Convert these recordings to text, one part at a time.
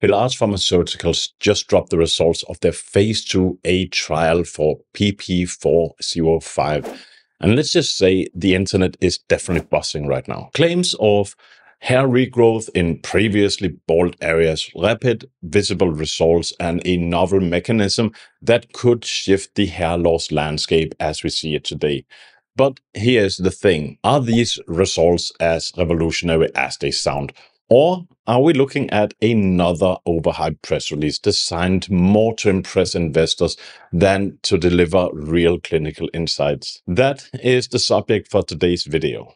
Pelage Pharmaceuticals just dropped the results of their phase 2A trial for PP405. And let's just say the internet is definitely buzzing right now. Claims of hair regrowth in previously bald areas, rapid visible results, and a novel mechanism that could shift the hair loss landscape as we see it today. But here's the thing are these results as revolutionary as they sound? Or are we looking at another overhyped press release designed more to impress investors than to deliver real clinical insights? That is the subject for today's video.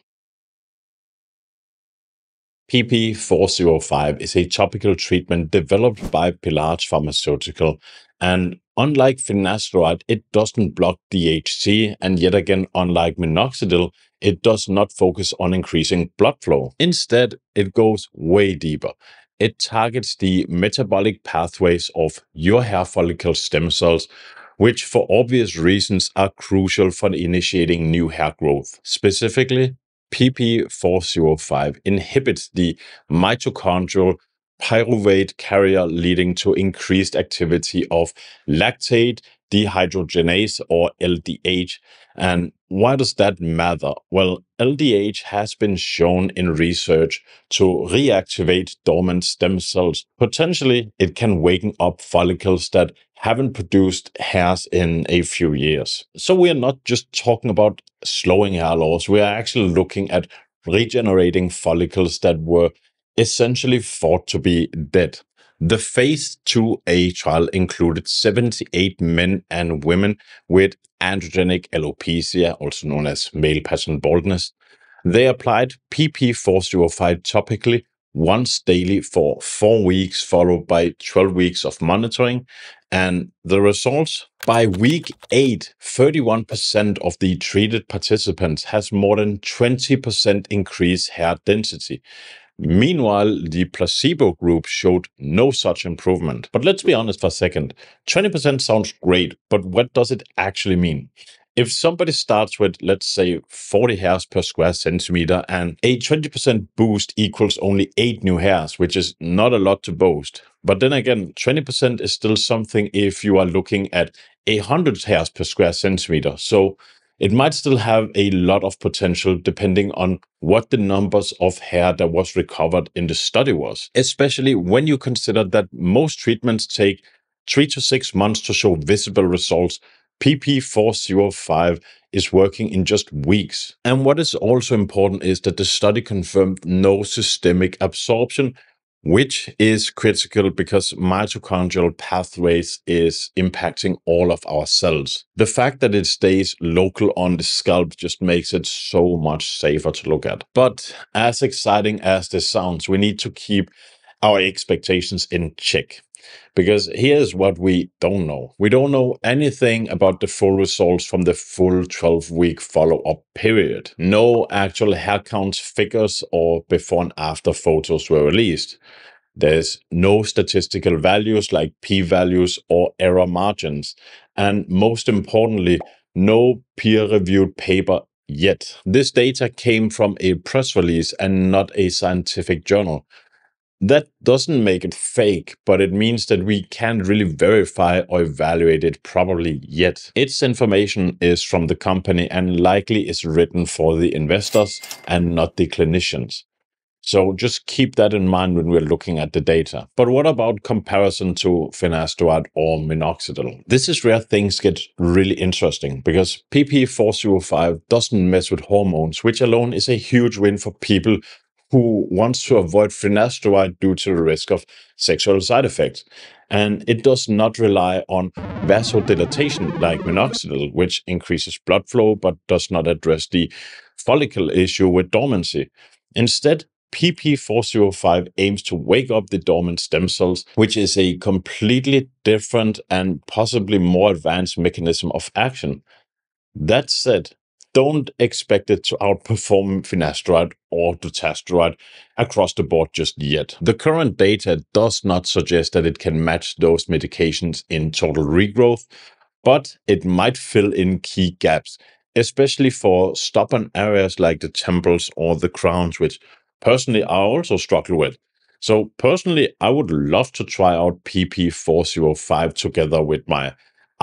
PP405 is a topical treatment developed by Pelage Pharmaceutical. And unlike finasteride, it doesn't block DHT. And yet again, unlike minoxidil, it does not focus on increasing blood flow. Instead, it goes way deeper. It targets the metabolic pathways of your hair follicle stem cells, which for obvious reasons are crucial for initiating new hair growth. Specifically, PP405 inhibits the mitochondrial pyruvate carrier leading to increased activity of lactate dehydrogenase or LDH. And why does that matter? Well, LDH has been shown in research to reactivate dormant stem cells. Potentially, it can waken up follicles that haven't produced hairs in a few years. So we are not just talking about slowing hair loss, we are actually looking at regenerating follicles that were essentially thought to be dead. The phase 2A trial included 78 men and women with androgenic alopecia, also known as male pattern baldness. They applied PP405 topically once daily for four weeks, followed by 12 weeks of monitoring. And the results by week eight, 31% of the treated participants has more than 20% increased hair density. Meanwhile, the placebo group showed no such improvement. But let's be honest for a second 20% sounds great, but what does it actually mean? If somebody starts with, let's say, 40 hairs per square centimeter and a 20% boost equals only eight new hairs, which is not a lot to boast. But then again, 20% is still something if you are looking at 100 hairs per square centimeter. So it might still have a lot of potential depending on what the numbers of hair that was recovered in the study was, especially when you consider that most treatments take three to six months to show visible results. PP405 is working in just weeks. And what is also important is that the study confirmed no systemic absorption which is critical because mitochondrial pathways is impacting all of our cells. The fact that it stays local on the scalp just makes it so much safer to look at. But as exciting as this sounds, we need to keep our expectations in check. Because here's what we don't know. We don't know anything about the full results from the full 12 week follow up period. No actual hair count figures or before and after photos were released. There's no statistical values like p values or error margins. And most importantly, no peer reviewed paper yet. This data came from a press release and not a scientific journal. That doesn't make it fake, but it means that we can't really verify or evaluate it properly yet. Its information is from the company and likely is written for the investors and not the clinicians. So just keep that in mind when we're looking at the data. But what about comparison to finasteride or minoxidil? This is where things get really interesting because PP405 doesn't mess with hormones, which alone is a huge win for people who wants to avoid finasteride due to the risk of sexual side effects. And it does not rely on vasodilatation like minoxidil, which increases blood flow but does not address the follicle issue with dormancy. Instead, PP405 aims to wake up the dormant stem cells, which is a completely different and possibly more advanced mechanism of action. That said, don't expect it to outperform finasteride or dutasteride across the board just yet. The current data does not suggest that it can match those medications in total regrowth, but it might fill in key gaps, especially for stubborn areas like the temples or the crowns, which personally I also struggle with. So personally, I would love to try out PP405 together with my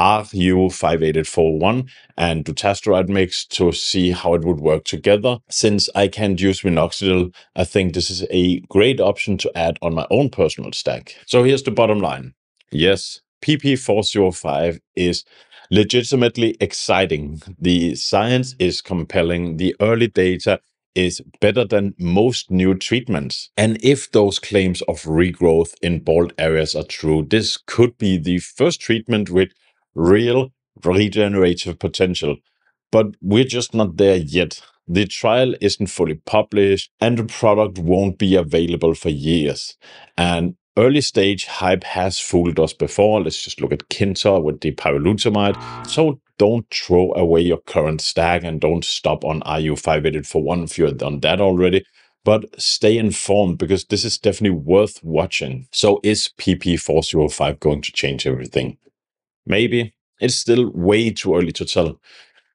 RU58841 and dutasteride mix to see how it would work together. Since I can't use minoxidil, I think this is a great option to add on my own personal stack. So here's the bottom line. Yes, PP405 is legitimately exciting. The science is compelling. The early data is better than most new treatments. And if those claims of regrowth in bald areas are true, this could be the first treatment with real regenerative potential. But we're just not there yet. The trial isn't fully published and the product won't be available for years. And early stage hype has fooled us before. Let's just look at Kintor with the pyrilutamide. So don't throw away your current stack and don't stop on RU58841 if you've done that already. But stay informed because this is definitely worth watching. So is PP405 going to change everything? Maybe. It's still way too early to tell.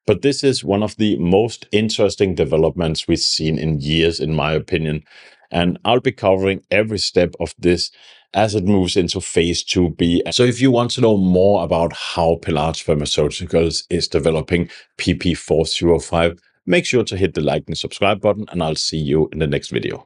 But this is one of the most interesting developments we've seen in years, in my opinion. And I'll be covering every step of this as it moves into phase 2B. So if you want to know more about how Pelage Pharmaceuticals is developing PP405, make sure to hit the like and subscribe button and I'll see you in the next video.